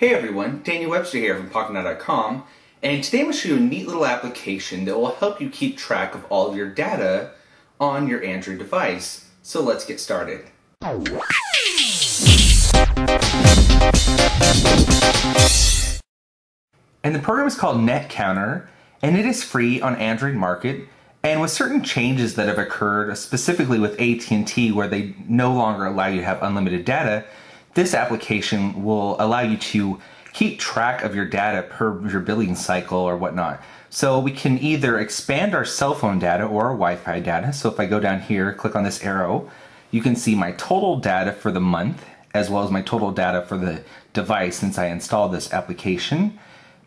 Hey everyone, Daniel Webster here from PocketNow.com, and today I'm going to show you a neat little application that will help you keep track of all of your data on your Android device. So let's get started. And the program is called Net Counter, and it is free on Android Market. And with certain changes that have occurred, specifically with AT&T, where they no longer allow you to have unlimited data, this application will allow you to keep track of your data per your billing cycle or whatnot. So we can either expand our cell phone data or our Wi-Fi data. So if I go down here, click on this arrow, you can see my total data for the month as well as my total data for the device since I installed this application,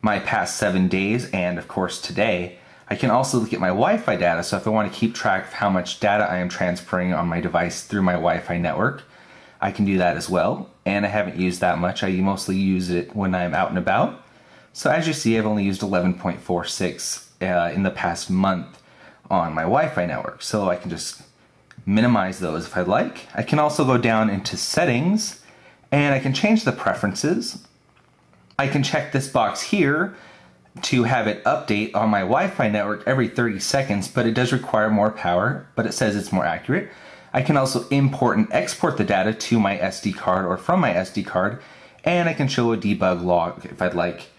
my past seven days, and of course today. I can also look at my Wi-Fi data. So if I want to keep track of how much data I am transferring on my device through my Wi-Fi network, I can do that as well. And I haven't used that much. I mostly use it when I'm out and about. So as you see, I've only used 11.46 uh, in the past month on my Wi-Fi network. So I can just minimize those if I'd like. I can also go down into settings and I can change the preferences. I can check this box here to have it update on my Wi-Fi network every 30 seconds, but it does require more power, but it says it's more accurate. I can also import and export the data to my SD card or from my SD card, and I can show a debug log if I'd like.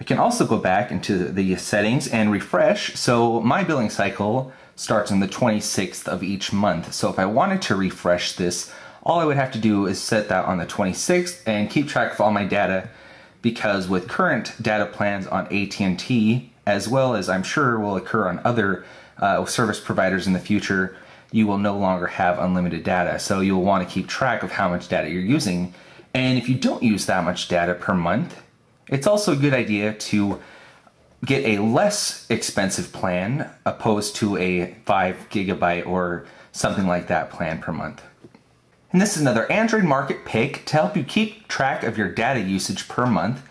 I can also go back into the settings and refresh. So my billing cycle starts on the 26th of each month. So if I wanted to refresh this, all I would have to do is set that on the 26th and keep track of all my data because with current data plans on AT&T, as well as I'm sure will occur on other uh, service providers in the future, you will no longer have unlimited data. So you'll want to keep track of how much data you're using. And if you don't use that much data per month, it's also a good idea to get a less expensive plan opposed to a 5 gigabyte or something like that plan per month. And this is another Android Market pick to help you keep track of your data usage per month.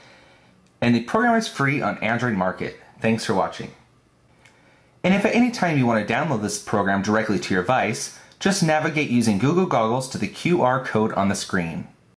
And the program is free on Android Market. Thanks for watching. And if at any time you want to download this program directly to your device, just navigate using Google Goggles to the QR code on the screen.